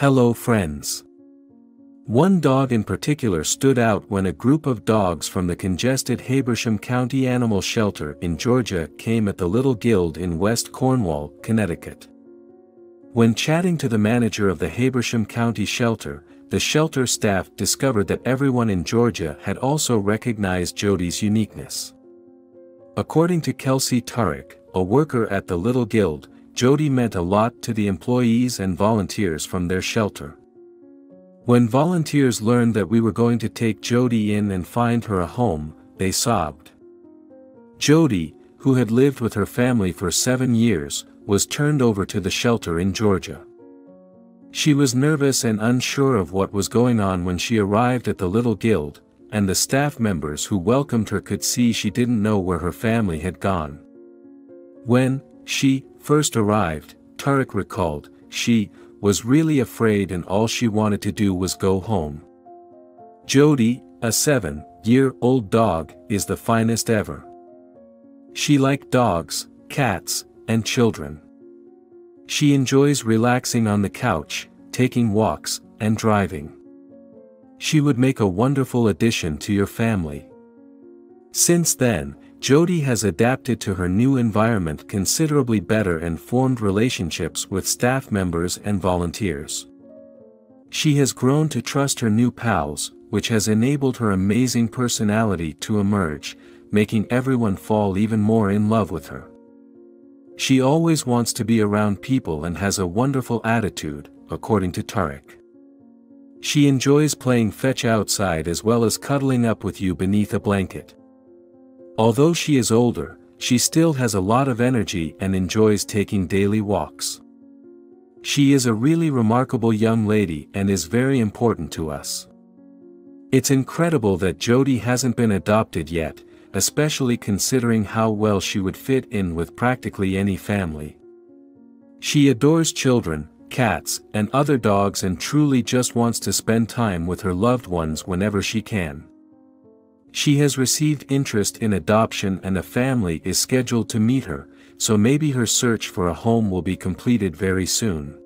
Hello friends. One dog in particular stood out when a group of dogs from the congested Habersham County Animal Shelter in Georgia came at the Little Guild in West Cornwall, Connecticut. When chatting to the manager of the Habersham County Shelter, the shelter staff discovered that everyone in Georgia had also recognized Jody's uniqueness. According to Kelsey Turek, a worker at the Little Guild, Jody meant a lot to the employees and volunteers from their shelter. When volunteers learned that we were going to take Jody in and find her a home, they sobbed. Jody, who had lived with her family for seven years, was turned over to the shelter in Georgia. She was nervous and unsure of what was going on when she arrived at the little guild, and the staff members who welcomed her could see she didn't know where her family had gone. When, she, first arrived, Tarek recalled, she, was really afraid and all she wanted to do was go home. Jody, a seven-year-old dog, is the finest ever. She liked dogs, cats, and children. She enjoys relaxing on the couch, taking walks, and driving. She would make a wonderful addition to your family. Since then, Jody has adapted to her new environment considerably better and formed relationships with staff members and volunteers. She has grown to trust her new pals, which has enabled her amazing personality to emerge, making everyone fall even more in love with her. She always wants to be around people and has a wonderful attitude, according to Tarek. She enjoys playing fetch outside as well as cuddling up with you beneath a blanket. Although she is older, she still has a lot of energy and enjoys taking daily walks. She is a really remarkable young lady and is very important to us. It's incredible that Jody hasn't been adopted yet, especially considering how well she would fit in with practically any family. She adores children, cats, and other dogs and truly just wants to spend time with her loved ones whenever she can. She has received interest in adoption and a family is scheduled to meet her, so maybe her search for a home will be completed very soon.